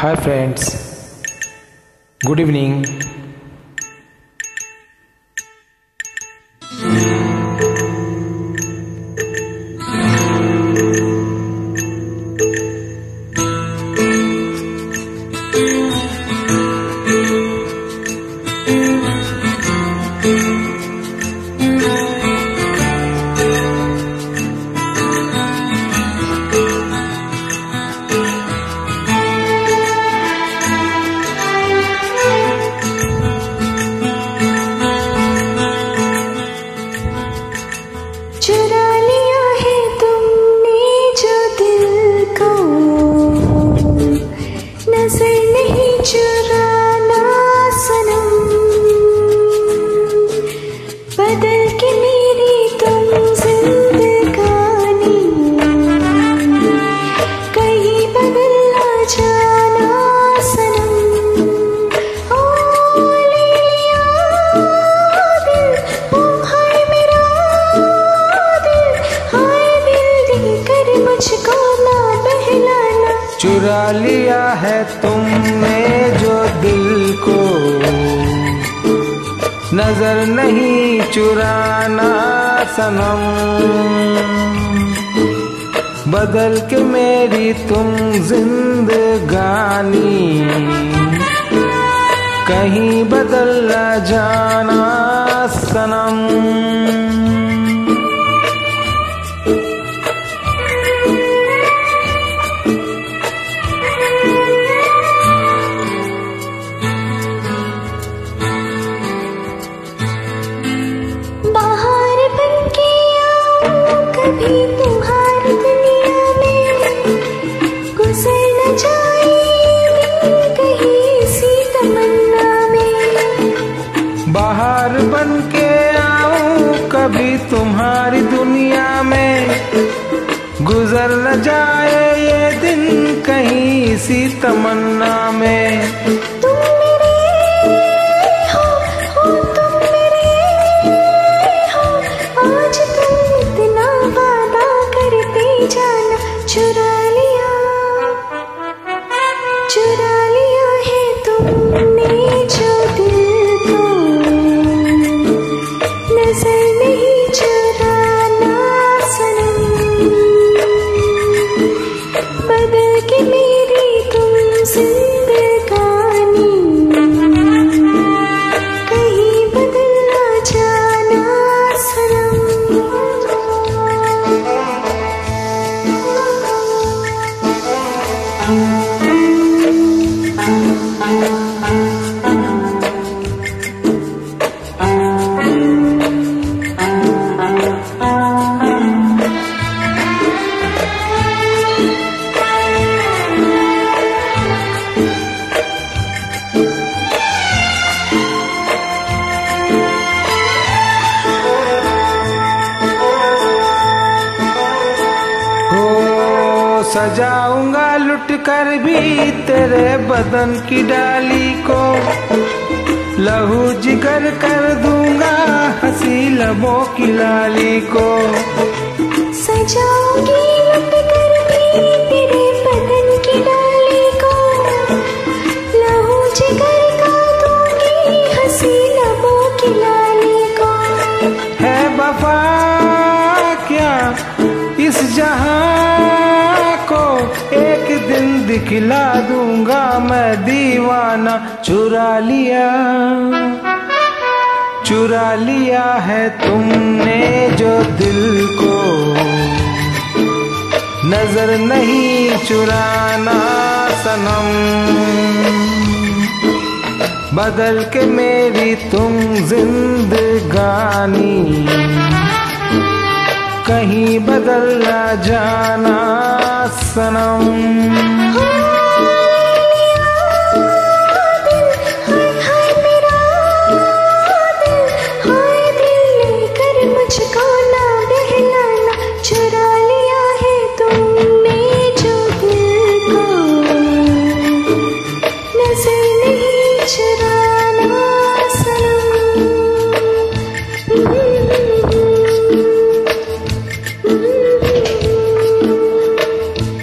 Hi friends, good evening. चुरा लिया है तुमने जो दिल को। नज़र नहीं चुराना सनम। बदल के मेरी तुम जिंदगानी। कहीं बदल जाना सनम। कभी तुम्हारी दुनिया में गुजर न जाए ये दिन कहीं इसी तमन्ना में। इतना करते चुरा हो सजाऊँगा लुट कर भी तेरे बदन की डाली को। लहू जिगर कर दूँगा हँसी लबों की लाली को। सजाऊँगी लुट कर भी तेरे बदन की डाली को। लहू जिगर का दूँगी हँसी लबों की लाली को। है वफा क्या इस जहाँ? दिखला दूँगा मैं दीवाना। चुरा लिया। चुरा लिया है तुमने जो दिल को। नज़र नहीं चुराना सनम। बदल के मेरी तुम जिंदगानी। कहीं बदल ना जाना सनम।